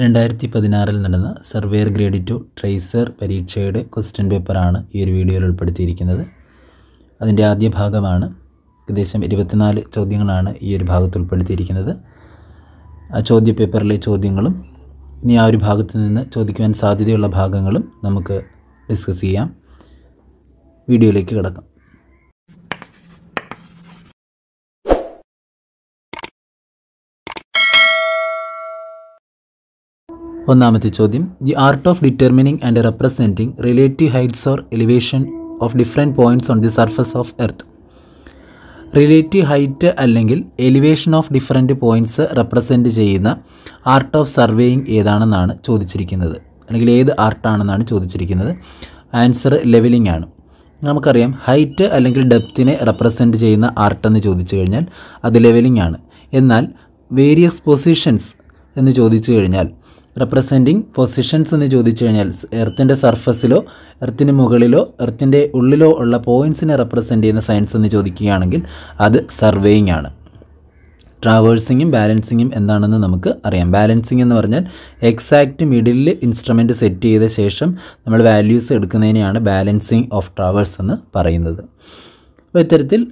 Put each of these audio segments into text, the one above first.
രണ്ടായിരത്തി പതിനാറിൽ നടന്ന സർവേയർ ഗ്രേഡ് ടു ട്രേസർ പരീക്ഷയുടെ ക്വസ്റ്റ്യൻ പേപ്പറാണ് ഈ ഒരു വീഡിയോയിൽ ഉൾപ്പെടുത്തിയിരിക്കുന്നത്. അതിന്റെ ആദ്യ ഭാഗമാണ് ഏകദേശം ഇരുപത്തിനാല് ചോദ്യങ്ങളാണ് ഈ ഒരു ഭാഗത്ത് ഉൾപ്പെടുത്തിയിരിക്കുന്നത്. ആ ചോദ്യ പേപ്പറിലെ ചോദ്യങ്ങളും ഇനി ആ ഒരു ഭാഗത്ത് നിന്ന് ചോദിക്കുവാൻ സാധ്യതയുള്ള ഭാഗങ്ങളും നമുക്ക് ഡിസ്കസ് ചെയ്യാം. വീഡിയോയിലേക്ക് കിടക്കാം. ഒന്നാമത്തെ ചോദ്യം. The art of determining and representing relative heights or elevation of different points on the surface of earth relative height അല്ലെങ്കിൽ elevation of different points represent ചെയ്യുന്ന ആർട്ട് ഓഫ് സർവേയിങ് ഏതാണെന്നാണ് ചോദിച്ചിരിക്കുന്നത്. അല്ലെങ്കിൽ ഏത് ആർട്ടാണെന്നാണ് ചോദിച്ചിരിക്കുന്നത്. ആൻസർ ലെവലിംഗ് ആണ്. നമുക്കറിയാം ഹൈറ്റ് അല്ലെങ്കിൽ ഡെപ്തിനെ റെപ്രസെന്റ് ചെയ്യുന്ന ആർട്ടെന്ന് ചോദിച്ചു കഴിഞ്ഞാൽ അത് ലെവലിംഗ് ആണ്. എന്നാൽ വേരിയസ് പൊസിഷൻസ് എന്ന് ചോദിച്ചു കഴിഞ്ഞാൽ റെപ്രസെന്റിംഗ് പൊസിഷൻസ് എന്ന് ചോദിച്ചു കഴിഞ്ഞാൽ എർത്തിന്റെ സർഫസിലോ എർത്തിന് മുകളിലോ എർത്തിന്റെ ഉള്ളിലോ ഉള്ള പോയിന്റ്സിനെ റെപ്രസെന്റ് ചെയ്യുന്ന സയൻസ് എന്ന് ചോദിക്കുകയാണെങ്കിൽ അത് സർവേയിങ് ആണ്. ട്രാവേഴ്സിങ്ങും ബാലൻസിങ്ങും എന്താണെന്ന് നമുക്ക് അറിയാം. ബാലൻസിങ് എന്ന് പറഞ്ഞാൽ എക്സാക്റ്റ് മിഡിലിൽ ഇൻസ്ട്രുമെന്റ് സെറ്റ് ചെയ്ത ശേഷം നമ്മൾ വാല്യൂസ് എടുക്കുന്നതിനെയാണ് ബാലൻസിങ് ഓഫ് ട്രാവേഴ്സ് എന്ന് പറയുന്നത്. അപ്പോൾ ഇത്തരത്തിൽ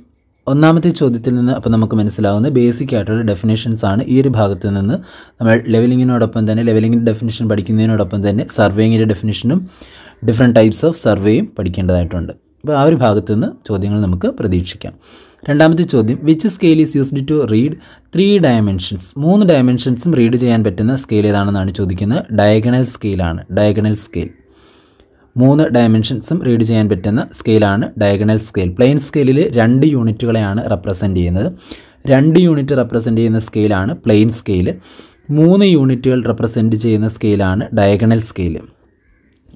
ഒന്നാമത്തെ ചോദ്യത്തിൽ നിന്ന് അപ്പോൾ നമുക്ക് മനസ്സിലാവുന്ന ബേസിക് ആയിട്ടുള്ള ഡെഫിനേഷൻസ് ആണ് ഈ ഒരു ഭാഗത്ത് നിന്ന്. നമ്മൾ ലെവലിങ്ങിനോടൊപ്പം തന്നെ ലെവലിങ്ങിന്റെ ഡെഫിനേഷൻ പഠിക്കുന്നതിനോടൊപ്പം തന്നെ സർവേയിങ്ങിന്റെ ഡെഫിനേഷനും ഡിഫറെന്റ് ടൈപ്സ് ഓഫ് സർവേയും പഠിക്കേണ്ടതായിട്ടുണ്ട്. അപ്പോൾ ആ ഒരു ഭാഗത്തു നിന്ന് ചോദ്യങ്ങൾ നമുക്ക് പ്രതീക്ഷിക്കാം. രണ്ടാമത്തെ ചോദ്യം which scale is used to read three dimensions മൂന്ന് ഡയമെൻഷൻസും റീഡ് ചെയ്യാൻ പറ്റുന്ന സ്കെയിൽ ഏതാണെന്നാണ് ചോദിക്കുന്നത്? ഡയഗണൽ സ്കെയിലാണ് ഡയഗണൽ സ്കെയിൽ മൂന്ന് ഡയമെൻഷൻസും റീഡ് ചെയ്യാൻ പറ്റുന്ന സ്കെയിലാണ് ഡയഗണൽ സ്കെയിൽ പ്ലെയിൻ സ്കെയിലിൽ രണ്ട് യൂണിറ്റുകളെയാണ് റെപ്രസെന്റ് ചെയ്യുന്നത്. രണ്ട് യൂണിറ്റ് റെപ്രസെന്റ് ചെയ്യുന്ന സ്കെയിലാണ് പ്ലെയിൻ സ്കെയിൽ മൂന്ന് യൂണിറ്റുകൾ റെപ്രസെന്റ് ചെയ്യുന്ന സ്കെയിലാണ് ഡയഗണൽ സ്കെയിൽ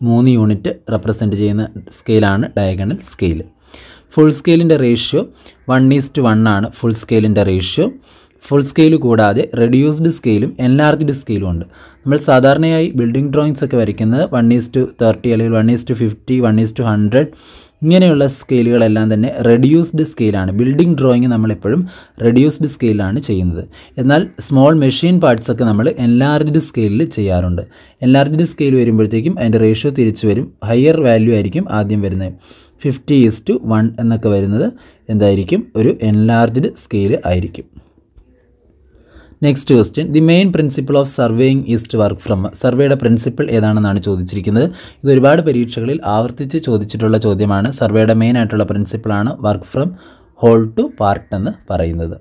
മൂന്ന് യൂണിറ്റ് റെപ്രസെന്റ് ചെയ്യുന്ന സ്കെയിലാണ് diagonal scale full സ്കെയിലിന്റെ ratio one is to one ആണ് ഫുൾ സ്കെയിലിന്റെ റേഷ്യോ ഫുൾ സ്കെയിൽ കൂടാതെ റെഡ്യൂസ്ഡ് സ്കെയിലും എൻലാർജ്ഡ് സ്കെയിലും ഉണ്ട്. നമ്മൾ സാധാരണയായി ബിൽഡിംഗ് ഡ്രോയിങ്സ് ഒക്കെ വരയ്ക്കുന്നത് വൺ ഈസ് ടു തേർട്ടി അല്ലെങ്കിൽ one is to fifty one is to hundred ഇങ്ങനെയുള്ള സ്കെയിലുകളെല്ലാം തന്നെ റെഡ്യൂസ്ഡ് സ്കെയിലാണ് ബിൽഡിംഗ് ഡ്രോയിങ് നമ്മളെപ്പോഴും റെഡ്യൂസ്ഡ് സ്കെയിലാണ് ചെയ്യുന്നത്. എന്നാൽ സ്മോൾ മെഷീൻ പാർട്സ് ഒക്കെ നമ്മൾ എൻലാർജ്ഡ് സ്കെയിലിൽ ചെയ്യാറുണ്ട്. എൻലാർജ്ഡ് സ്കെയിൽ വരുമ്പോഴത്തേക്കും അതിന്റെ റേഷ്യോ തിരിച്ചു വരും. ഹയർ വാല്യൂ ആയിരിക്കും ആദ്യം വരുന്നത്. ഫിഫ്റ്റി ഈസ് ടു വൺ എന്നൊക്കെ വരുന്നത് എന്തായിരിക്കും? ഒരു എൻലാർജ്ഡ് സ്കെയിൽ ആയിരിക്കും. Next question the main principle of surveying is to work from സർവേയുടെ പ്രിൻസിപ്പിൾ ഏതാണെന്നാണ് ചോദിച്ചിരിക്കുന്നത്? ഇത് ഒരുപാട് പരീക്ഷകളിൽ ആവർത്തിച്ച് ചോദിച്ചിട്ടുള്ള ചോദ്യമാണ്. സർവേയുടെ മെയിൻ ആയിട്ടുള്ള പ്രിൻസിപ്പിളാണ് work from whole to part എന്ന് പറയുന്നത്.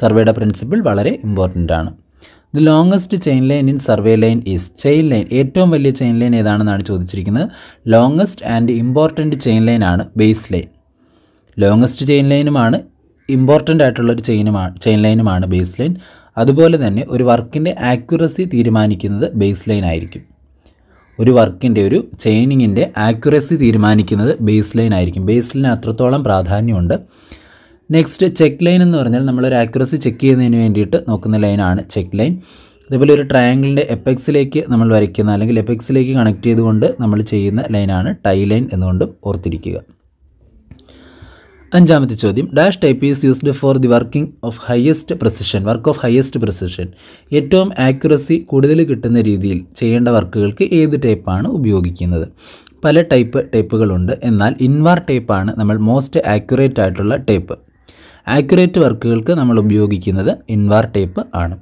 സർവേയുടെ പ്രിൻസിപ്പിൾ വളരെ ഇമ്പോർട്ടന്റ് ആണ്. The longest chain line in survey line is chain line ഏറ്റവും വലിയ ചെയിൻ ലൈൻ ഏതാണെന്നാണ് ചോദിച്ചിരിക്കുന്നത്? Longest and important chain line ആണ് ബേസ് ലൈൻ ലോങ്ങസ്റ്റ് ചെയിൻ ലൈനുമാണ് ഇമ്പോർട്ടന്റ് ആയിട്ടുള്ളൊരു ചെയിനുമാണ് ചെയിൻ ലൈനുമാണ് ബേസ് ലൈൻ അതുപോലെ തന്നെ ഒരു വർക്കിന്റെ ആക്യുറസി തീരുമാനിക്കുന്നത് ബേസ് ലൈൻ ആയിരിക്കും. ഒരു വർക്കിന്റെ ഒരു ചെയിനിങ്ങിന്റെ ആക്യുറസി തീരുമാനിക്കുന്നത് ബേസ് ലൈൻ ആയിരിക്കും. ബേസ് ലൈൻ അത്രത്തോളം പ്രാധാന്യമുണ്ട്. നെക്സ്റ്റ് ചെക്ക് ലൈൻ എന്ന് പറഞ്ഞാൽ നമ്മളൊരു ആക്യുറസി ചെക്ക് ചെയ്യുന്നതിന് വേണ്ടിയിട്ട് നോക്കുന്ന ലൈനാണ് ചെക്ക് ലൈൻ. അതേപോലെ ഒരു ട്രയാങ്കിളിന്റെ എപ്പെക്സിലേക്ക് നമ്മൾ വരയ്ക്കുന്ന അല്ലെങ്കിൽ എപ്പെക്സിലേക്ക് കണക്ട് ചെയ്തുകൊണ്ട് നമ്മൾ ചെയ്യുന്ന ലൈനാണ് ടൈ ലൈൻ എന്നുകൊണ്ടും ഓർത്തിരിക്കുക. അഞ്ചാമത്തെ ചോദ്യം. Dash type is used for the working of highest precision work of highest precision ഏറ്റവും ആക്യുറസി കൂടുതൽ കിട്ടുന്ന രീതിയിൽ ചെയ്യേണ്ട വർക്കുകൾക്ക് ഏത് ടൈപ്പാണ് ഉപയോഗിക്കുന്നത്? പല ടൈപ്പ് ടൈപ്പുകളുണ്ട് എന്നാൽ ഇൻവാർ ടൈപ്പാണ് നമ്മൾ മോസ്റ്റ് ആക്യുറേറ്റ് ആയിട്ടുള്ള ടൈപ്പ് ആക്യുറേറ്റ് വർക്കുകൾക്ക് നമ്മൾ ഉപയോഗിക്കുന്നത് ഇൻവാർ ടൈപ്പ് ആണ്.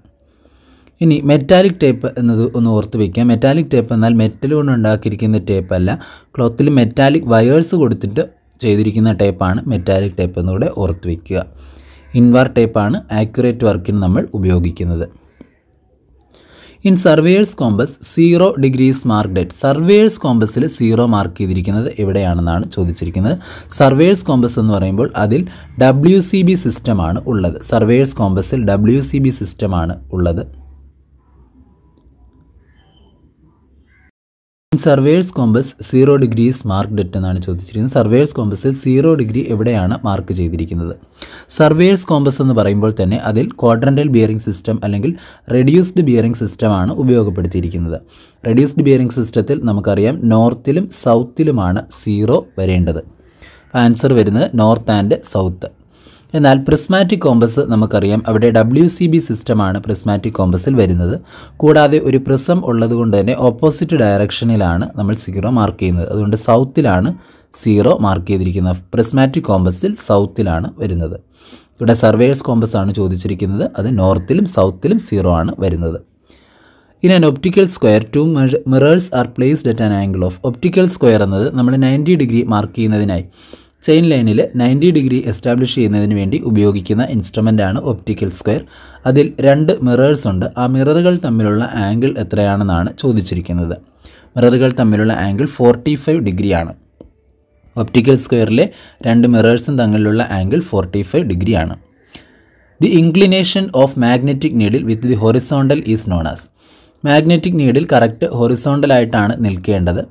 ഇനി മെറ്റാലിക് ടേപ്പ് എന്നത് ഒന്ന് ഓർത്ത് വയ്ക്കുക മെറ്റാലിക് ടേപ്പ് എന്നാൽ മെറ്റൽ കൊണ്ട് ഉണ്ടാക്കിയിരിക്കുന്ന ടേപ്പ് അല്ല. ക്ലോത്തിൽ മെറ്റാലിക് വയേഴ്സ് കൊടുത്തിട്ട് ചെയ്തിരിക്കുന്ന ടേപ്പാണ് മെറ്റാലിക് ടേപ്പ് എന്നുകൂടെ ഓർത്ത് വയ്ക്കുക ഇൻവാർ ടേപ്പാണ് ആക്യുറേറ്റ് വർക്കിന് നമ്മൾ ഉപയോഗിക്കുന്നത്. In surveyor's compass zero degrees marked at surveyor's കോമ്പസിൽ zero mark ചെയ്തിരിക്കുന്നത് എവിടെയാണെന്നാണ് ചോദിച്ചിരിക്കുന്നത്. സർവേയേഴ്സ് കോമ്പസ് എന്ന് പറയുമ്പോൾ അതിൽ ഡബ്ല്യു സി ബി സിസ്റ്റമാണ് ഉള്ളത്. സർവേയേഴ്സ് കോമ്പസിൽ ഡബ്ല്യു സി ബി സിസ്റ്റമാണ് ഉള്ളത്. Surveyor's compass zero degrees mark at എന്നാണ് ചോദിച്ചിരിക്കുന്നത്. സർവേഴ്സ് കോമ്പസിൽ സീറോ ഡിഗ്രി എവിടെയാണ് മാർക്ക് ചെയ്തിരിക്കുന്നത്? സർവേഴ്സ് കോമ്പസ് എന്ന് പറയുമ്പോൾ തന്നെ അതിൽ ക്വാഡ്രന്റൽ ബിയറിംഗ് സിസ്റ്റം അല്ലെങ്കിൽ റെഡ്യൂസ്ഡ് ബിയറിംഗ് സിസ്റ്റമാണ് ഉപയോഗപ്പെടുത്തിയിരിക്കുന്നത്. റെഡ്യൂസ്ഡ് ബിയറിംഗ് സിസ്റ്റത്തിൽ നമുക്കറിയാം നോർത്തിലും സൗത്തിലുമാണ് സീറോ വരേണ്ടത്. ആൻസർ വരുന്നത് നോർത്ത് ആൻഡ് സൗത്ത് എന്നാൽ പ്രിസ്മാറ്റിക് കോമ്പസ് നമുക്കറിയാം. അവിടെ ഡബ്ല്യു സി ബി സിസ്റ്റമാണ് പ്രിസ്മാറ്റിക് കോമ്പസിൽ വരുന്നത്. കൂടാതെ ഒരു പ്രിസം ഉള്ളതുകൊണ്ട് തന്നെ ഓപ്പോസിറ്റ് ഡയറക്ഷനിലാണ് നമ്മൾ സീറോ മാർക്ക് ചെയ്യുന്നത്. അതുകൊണ്ട് സൗത്തിലാണ് സീറോ മാർക്ക് ചെയ്തിരിക്കുന്നത് പ്രിസ്മാറ്റിക് കോമ്പസിൽ സൗത്തിലാണ് വരുന്നത്. ഇവിടെ സർവേഴ്സ് കോമ്പസ് ആണ് ചോദിച്ചിരിക്കുന്നത്. അത് നോർത്തിലും സൗത്തിലും സീറോ ആണ് വരുന്നത്. In an optical square two mirrors are placed at an angle of optical square എന്നത് നമ്മൾ നയന്റി ഡിഗ്രി മാർക്ക് ചെയ്യുന്നതിനായി. ചെയിൻ ലൈനിൽ നയന്റി ഡിഗ്രി എസ്റ്റാബ്ലിഷ് ചെയ്യുന്നതിന് വേണ്ടി ഉപയോഗിക്കുന്ന ഇൻസ്ട്രുമെന്റ് ആണ് ഒപ്റ്റിക്കൽ സ്ക്വയർ. അതിൽ രണ്ട് മിറേഴ്സ് ഉണ്ട്. ആ മിററുകൾ തമ്മിലുള്ള ആംഗിൾ എത്രയാണെന്നാണ് ചോദിച്ചിരിക്കുന്നത്. മിററുകൾ തമ്മിലുള്ള ആംഗിൾ ഫോർട്ടി ഫൈവ് ഡിഗ്രിയാണ്. ഒപ്റ്റിക്കൽ സ്ക്വയറിലെ രണ്ട് മിറേഴ്സും തമ്മിലുള്ള ആംഗിൾ ഫോർട്ടി ഫൈവ് ഡിഗ്രിയാണ്. The inclination of magnetic needle with the horizontal is known as. Magnetic needle correct ഹൊറിസോണ്ടലായിട്ടാണ് നിൽക്കേണ്ടത്.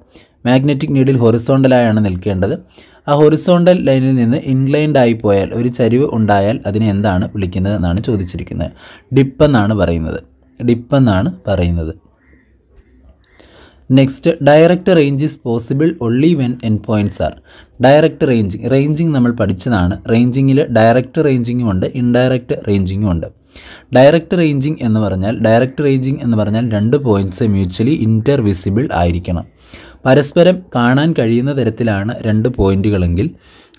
മാഗ്നറ്റിക് നീഡിൽ ഹൊറിസോണ്ടലായാണ് നിൽക്കേണ്ടത്. ആ ഹൊറിസോണ്ടൽ ലൈനിൽ നിന്ന് ഇൻക്ലൈൻഡ് ആയി പോയാൽ ഒരു ചരിവ് ഉണ്ടായാൽ അതിനെ എന്താണ് വിളിക്കുന്നത് എന്നാണ് ചോദിച്ചിരിക്കുന്നത്. ഡിപ്പെന്നാണ് പറയുന്നത്. ഡിപ്പെന്നാണ് പറയുന്നത്. Next direct range is possible only when end points are direct ranging ranging നമ്മൾ പഠിച്ചതാണ്. റേഞ്ചിങ്ങിൽ ഡയറക്റ്റ് റേഞ്ചിങ്ങും ഉണ്ട് ഇൻഡയറക്റ്റ് റേഞ്ചിങ്ങും ഉണ്ട്. ഡയറക്റ്റ് റേഞ്ചിങ് എന്ന് പറഞ്ഞാൽ ഡയറക്റ്റ് റേഞ്ചിങ് എന്ന് പറഞ്ഞാൽ രണ്ട് പോയിന്റ്സ് മ്യൂച്വലി ഇന്റർവിസിബിൾ ആയിരിക്കണം. പരസ്പരം കാണാൻ കഴിയുന്ന തരത്തിലാണ് രണ്ട് പോയിന്റുകളെങ്കിൽ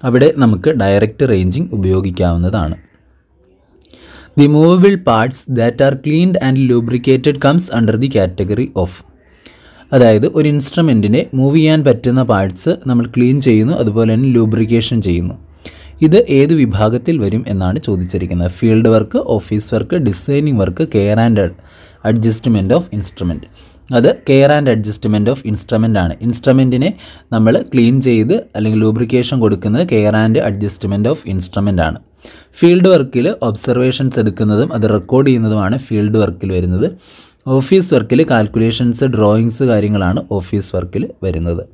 അവിടെ നമുക്ക് ഡയറക്റ്റ് റേഞ്ചിങ് ഉപയോഗിക്കാവുന്നതാണ്. The movable parts that are cleaned and lubricated comes under the category of അതായത് ഒരു ഇൻസ്ട്രുമെന്റിനെ മൂവ് ചെയ്യാൻ പറ്റുന്ന പാർട്സ് നമ്മൾ ക്ലീൻ ചെയ്യുന്നു അതുപോലെ തന്നെ ലൂബ്രിക്കേഷൻ ചെയ്യുന്നു. ഇത് ഏത് വിഭാഗത്തിൽ വരും എന്നാണ് ചോദിച്ചിരിക്കുന്നത്. Field work office work designing work care and adjustment of instrument അത് care and adjustment of instrument ആണ്. ഇൻസ്ട്രുമെന്റിനെ നമ്മൾ ക്ലീൻ ചെയ്ത് അല്ലെങ്കിൽ ലൂബ്രിക്കേഷൻ കൊടുക്കുന്നത് care and adjustment of instrument ആണ്. ഫീൽഡ് വർക്കിൽ ഒബ്സർവേഷൻസ് എടുക്കുന്നതും അത് റെക്കോർഡ് ചെയ്യുന്നതുമാണ് ഫീൽഡ് വർക്കിൽ വരുന്നത്. ഓഫീസ് വർക്കിൽ കാൽക്കുലേഷൻസ് ഡ്രോയിങ്സ് കാര്യങ്ങളാണ് ഓഫീസ് വർക്കിൽ വരുന്നത്.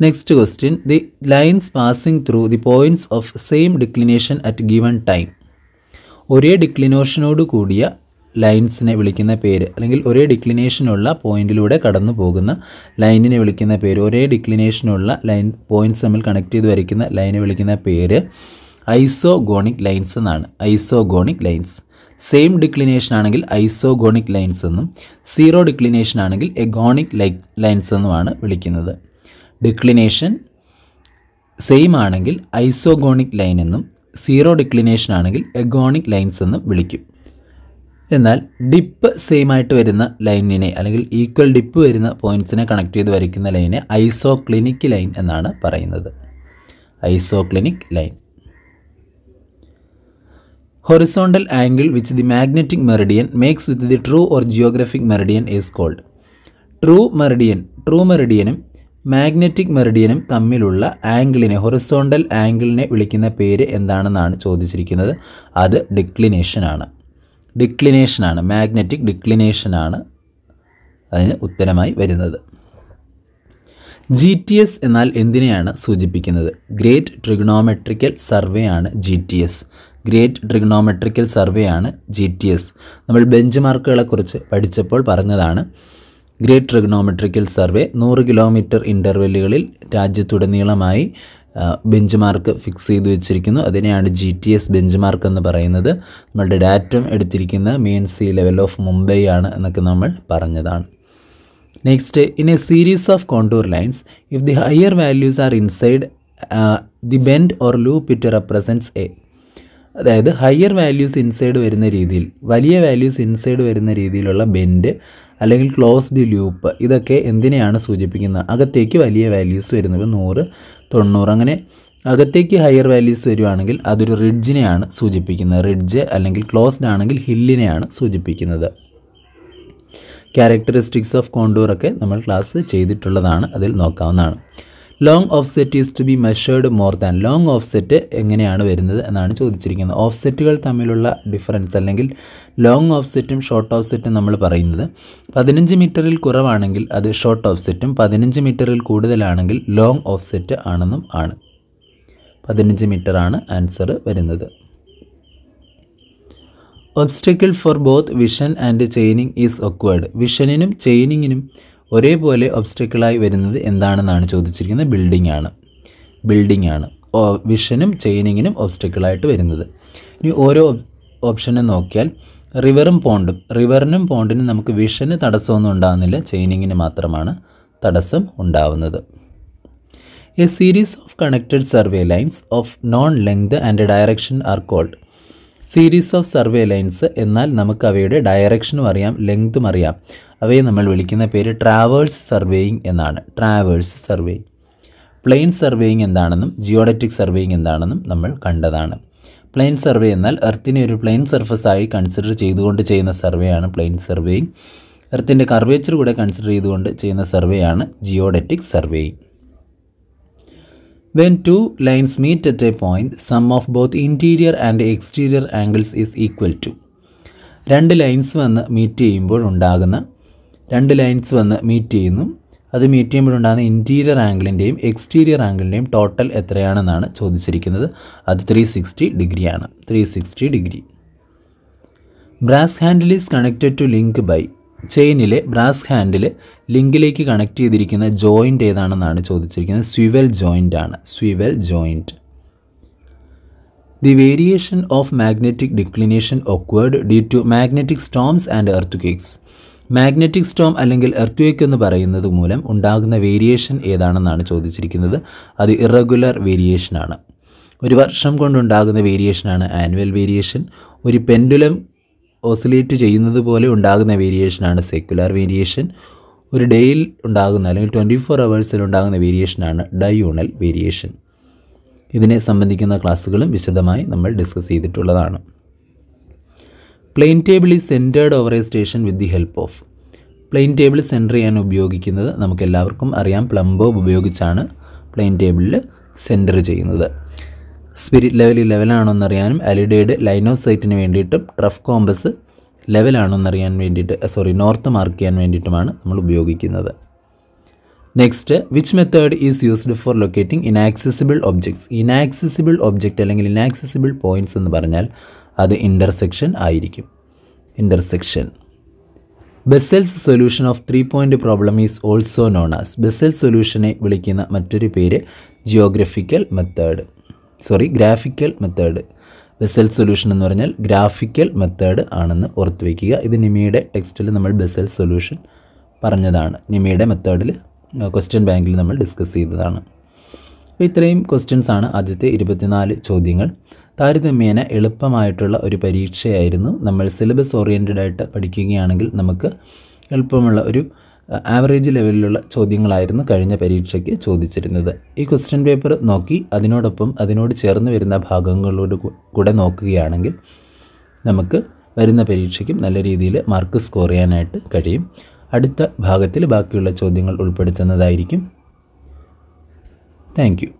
Next question the lines passing through the points of same declination at given time ഒരേ ഡിക്ലിനേഷനോട് കൂടിയ ലൈൻസിനെ വിളിക്കുന്ന പേര് അല്ലെങ്കിൽ ഒരേ ഡിക്ലിനേഷനുള്ള പോയിന്റിലൂടെ കടന്നു പോകുന്ന ലൈനിനെ വിളിക്കുന്ന പേര് ഒരേ ഡിക്ലിനേഷനുള്ള ലൈൻ പോയിന്റ്സ് തമ്മിൽ കണക്ട് ചെയ്ത് വരയ്ക്കുന്ന ലൈനെ വിളിക്കുന്ന പേര് ഐസോഗോണിക് ലൈൻസ് എന്നാണ്. Isogonic lines. സെയിം ഡിക്ലിനേഷൻ ആണെങ്കിൽ ഐസോഗോണിക് ലൈൻസ് എന്നും സീറോ ഡിക്ലിനേഷൻ ആണെങ്കിൽ എഗോണിക് ലൈ ലൈൻസ് എന്നുമാണ് വിളിക്കുന്നത്. ഡിക്ലിനേഷൻ സെയിം ആണെങ്കിൽ ഐസോഗോണിക് ലൈൻ എന്നും സീറോ ഡിക്ലിനേഷൻ ആണെങ്കിൽ എഗോണിക് ലൈൻസ് എന്നും വിളിക്കും. എന്നാൽ ഡിപ്പ് സെയിം ആയിട്ട് വരുന്ന ലൈനിനെ അല്ലെങ്കിൽ ഈക്വൽ ഡിപ്പ് വരുന്ന പോയിന്റ്സിനെ കണക്ട് ചെയ്ത് വരയ്ക്കുന്ന ലൈനെ ഐസോ ഐസോക്ലിനിക് ലൈൻ എന്നാണ് പറയുന്നത്. Isoclinic line horizontal angle which the magnetic meridian makes with the true or geographic meridian is called true meridian true മെറിഡിയനും മാഗ്നറ്റിക് മെറിഡിയനും തമ്മിലുള്ള ആംഗിളിനെ ഹൊറിസോണ്ടൽ ആംഗിളിനെ വിളിക്കുന്ന പേര് എന്താണെന്നാണ് ചോദിച്ചിരിക്കുന്നത്? അത് ഡിക്ലിനേഷൻ ആണ്. ഡിക്ലിനേഷൻ ആണ് മാഗ്നറ്റിക് ഡിക്ലിനേഷനാണ് അതിന് ഉത്തരമായി വരുന്നത്. ജി ടി എസ് എന്നാൽ എന്തിനെയാണ് സൂചിപ്പിക്കുന്നത്? ഗ്രേറ്റ് ട്രിഗ്നോമെട്രിക്കൽ സർവേ ആണ് G T S great trigonometrical survey ആണ് ജി ടി എസ് നമ്മൾ ബെഞ്ച് മാർക്കുകളെക്കുറിച്ച് പഠിച്ചപ്പോൾ പറഞ്ഞതാണ് ഗ്രേറ്റ് ട്രിഗ്നോമെട്രിക്കൽ സർവേ നൂറ് കിലോമീറ്റർ ഇന്റർവെല്ലുകളിൽ രാജ്യത്തുടനീളമായി ബെഞ്ച് മാർക്ക് ഫിക്സ് ചെയ്ത് വെച്ചിരിക്കുന്നു. അതിനെയാണ് G T S bench mark എന്ന് പറയുന്നത്. നമ്മളുടെ ഡാറ്റം എടുത്തിരിക്കുന്ന mean sea level of Mumbai ആണ് എന്നൊക്കെ നമ്മൾ പറഞ്ഞതാണ്. Next in a series of contour lines if the higher values are inside the bend or loop it represents a അതായത് higher values inside വരുന്ന രീതിയിൽ വലിയ വാല്യൂസ് ഇൻസൈഡ് വരുന്ന രീതിയിലുള്ള ബെൻഡ് അല്ലെങ്കിൽ ക്ലോസ്ഡ് ലൂപ്പ് ഇതൊക്കെ എന്തിനെയാണ് സൂചിപ്പിക്കുന്നത്? അകത്തേക്ക് വലിയ വാല്യൂസ് വരുന്നത് നൂറ് തൊണ്ണൂറ് അങ്ങനെ അകത്തേക്ക് ഹയർ വാല്യൂസ് വരുവാണെങ്കിൽ അതൊരു റിഡ്ജിനെയാണ് സൂചിപ്പിക്കുന്നത്. റിഡ്ജ് അല്ലെങ്കിൽ ക്ലോസ്ഡ് ആണെങ്കിൽ ഹില്ലിനെയാണ് സൂചിപ്പിക്കുന്നത്. ക്യാരക്ടറിസ്റ്റിക്സ് ഓഫ് കോണ്ടൂറൊക്കെ നമ്മൾ ക്ലാസ് ചെയ്തിട്ടുള്ളതാണ്. അതിൽ നോക്കാവുന്നതാണ്. Long offset is to be measured more than long offset എങ്ങനെയാണ് വരുന്നത് എന്നാണ് ചോദിച്ചിരിക്കുന്നത്. ഓഫ്സെറ്റുകൾ തമ്മിലുള്ള ഡിഫറൻസ് അല്ലെങ്കിൽ ലോങ് ഓഫ്സെറ്റും ഷോർട്ട് ഓഫ്സെറ്റും നമ്മൾ പറയുന്നത് പതിനഞ്ച് മീറ്ററിൽ കുറവാണെങ്കിൽ അത് ഷോർട്ട് ഓഫ്സെറ്റും പതിനഞ്ച് മീറ്ററിൽ കൂടുതലാണെങ്കിൽ ലോങ് ഓഫ്സെറ്റ് ആണെന്നും ആണ്. പതിനഞ്ച് മീറ്ററാണ് ആൻസർ വരുന്നത്. Obstacle for both vision and chaining is occurred വിഷനിനും ചെയിനിങ്ങിനും ഒരേപോലെ ഒബ്സ്റ്റക്കിളായി വരുന്നത് എന്താണെന്നാണ് ചോദിച്ചിരിക്കുന്നത് ബിൽഡിംഗ് ആണ്. ബിൽഡിംഗ് ആണ്. വിഷനും ചെയിനിങ്ങിനും ഒബ്സ്റ്റക്കിളായിട്ട് വരുന്നത്. ഇനി ഓരോ ഓപ്ഷനും നോക്കിയാൽ റിവറും പോണ്ടും റിവറിനും പോണ്ടിനും നമുക്ക് വിഷന് തടസ്സമൊന്നും ഉണ്ടാകുന്നില്ല. ചെയിനിങ്ങിന് മാത്രമാണ് തടസ്സം ഉണ്ടാവുന്നത്. A series of connected survey lines of known length and direction are called series of survey lines എന്നാൽ നമുക്ക് അവയുടെ ഡയറക്ഷനും അറിയാം ലെങ്തും അറിയാം. അവയെ നമ്മൾ വിളിക്കുന്ന പേര് ട്രാവേഴ്സ് സർവേയിങ് എന്നാണ്. ട്രാവേഴ്സ് സർവേയിങ് പ്ലെയിൻ സർവേയിങ് എന്താണെന്നും ജിയോഡറ്റിക് സർവേയിങ് എന്താണെന്നും നമ്മൾ കണ്ടതാണ്. പ്ലെയിൻ സർവേ എന്നാൽ എർത്തിനെ ഒരു പ്ലെയിൻ സർഫസ് ആയി കൺസിഡർ ചെയ്തുകൊണ്ട് ചെയ്യുന്ന സർവേയാണ് പ്ലെയിൻ സർവേയിങ് എർത്തിന്റെ കർവേച്ചർ കൂടെ കൺസിഡർ ചെയ്തുകൊണ്ട് ചെയ്യുന്ന സർവേയാണ് geodetic surveying when two lines meet at a point sum of both interior and exterior angles is equal to രണ്ട് ലൈൻസ് വന്ന് മീറ്റ് ചെയ്യുമ്പോൾ ഉണ്ടാകുന്ന രണ്ട് ലൈൻസ് വന്ന് മീറ്റ് ചെയ്യുന്നു. അത് മീറ്റ് ചെയ്യുമ്പോഴുണ്ടാകുന്ന ഇന്റീരിയർ ആംഗിളിന്റെയും എക്സ്റ്റീരിയർ ആംഗിളിന്റെയും ടോട്ടൽ എത്രയാണെന്നാണ് ചോദിച്ചിരിക്കുന്നത്. അത് ത്രീ സിക്സ്റ്റി ഡിഗ്രിയാണ്. Three sixty degree. Brass handle is connected to link by. ചെയിനിലെ brass handle ലിങ്കിലേക്ക് കണക്ട് ചെയ്തിരിക്കുന്ന ജോയിന്റ് ഏതാണെന്നാണ് ചോദിച്ചിരിക്കുന്നത്. സ്വിവൽ ജോയിന്റ് ആണ്. Swivel joint the variation of magnetic declination occurred due to magnetic storms and earthquakes magnetic storm അല്ലെങ്കിൽ earthquake എന്ന് പറയുന്നത് മൂലം ഉണ്ടാകുന്ന വേരിയേഷൻ ഏതാണെന്നാണ് ചോദിച്ചിരിക്കുന്നത്. അത് ഇറഗുലർ വേരിയേഷനാണ് ഒരു വർഷം കൊണ്ടുണ്ടാകുന്ന വേരിയേഷനാണ് ആനുവൽ വേരിയേഷൻ. ഒരു പെൻഡുലം ഓസിലേറ്റ് ചെയ്യുന്നത് പോലെ ഉണ്ടാകുന്ന വേരിയേഷനാണ് സെക്കുലർ വേരിയേഷൻ. ഒരു ഡേയിൽ ഉണ്ടാകുന്ന അല്ലെങ്കിൽ ട്വന്റി ഫോർ അവേഴ്സിൽ ഉണ്ടാകുന്ന വേരിയേഷനാണ് ഡയൂണൽ വേരിയേഷൻ. ഇതിനെ സംബന്ധിക്കുന്ന ക്ലാസ്സുകളും വിശദമായി നമ്മൾ ഡിസ്കസ് ചെയ്തിട്ടുള്ളതാണ്. Plane table is centred over a station with the help of plane table centre ചെയ്യാൻ ഉപയോഗിക്കുന്നത് നമുക്ക് എല്ലാവർക്കും അറിയാം. പ്ലംബോബ് ഉപയോഗിച്ചാണ് പ്ലെയിൻ ടേബിളിൽ സെന്റർ ചെയ്യുന്നത്. സ്പിരിറ്റ് ലെവൽ ലെവലാണോന്നറിയാനും അലിഡേഡ് ലൈൻ ഓഫ് സൈറ്റിന് വേണ്ടിയിട്ടും ട്രഫ് കോമ്പസ് ലെവലാണോന്നറിയാൻ വേണ്ടിയിട്ട് സോറി നോർത്ത് മാർക്ക് ചെയ്യാൻ വേണ്ടിയിട്ടുമാണ് നമ്മൾ ഉപയോഗിക്കുന്നത്. Next which method is used for locating inaccessible objects inaccessible object അല്ലെങ്കിൽ ഇനാക്സസിബിൾ പോയിന്റ്സ് എന്ന് പറഞ്ഞാൽ അത് ഇന്റർസെക്ഷൻ ആയിരിക്കും. Intersection Bessel's solution of three point problem is also known as Bessel സൊല്യൂഷനെ വിളിക്കുന്ന മറ്റൊരു പേര് geographical method sorry graphical method Bessel solution എന്ന് പറഞ്ഞാൽ ഗ്രാഫിക്കൽ മെത്തേഡ് ആണെന്ന് ഓർത്ത് വയ്ക്കുക ഇത് നിമിയുടെ ടെക്സ്റ്റിൽ നമ്മൾ ബെസ്സൽ സൊല്യൂഷൻ പറഞ്ഞതാണ്. നിമിയുടെ മെത്തേഡിൽ ക്വസ്റ്റ്യൻ ബാങ്കിൽ നമ്മൾ ഡിസ്കസ് ചെയ്തതാണ്. അപ്പോൾ ഇത്രയും ക്വസ്റ്റ്യൻസ് ആണ് ആദ്യത്തെ ഇരുപത്തിനാല് ചോദ്യങ്ങൾ. താരതമ്യേന എളുപ്പമായിട്ടുള്ള ഒരു പരീക്ഷയായിരുന്നു. നമ്മൾ സിലബസ് ഓറിയന്റഡ് ആയിട്ട് പഠിക്കുകയാണെങ്കിൽ നമുക്ക് എളുപ്പമുള്ള ഒരു ആവറേജ് ലെവലിലുള്ള ചോദ്യങ്ങളായിരുന്നു കഴിഞ്ഞ പരീക്ഷയ്ക്ക് ചോദിച്ചിരുന്നത്. ഈ ക്വസ്റ്റ്യൻ പേപ്പർ നോക്കി അതിനോടൊപ്പം അതിനോട് ചേർന്ന് വരുന്ന ഭാഗങ്ങളോട് കൂടെ നോക്കുകയാണെങ്കിൽ നമുക്ക് വരുന്ന പരീക്ഷയ്ക്കും നല്ല രീതിയിൽ മാർക്ക് സ്കോർ ചെയ്യാനായിട്ട് കഴിയും. അടുത്ത ഭാഗത്തിൽ ബാക്കിയുള്ള ചോദ്യങ്ങൾ ഉൾപ്പെടുത്തുന്നതായിരിക്കും. താങ്ക്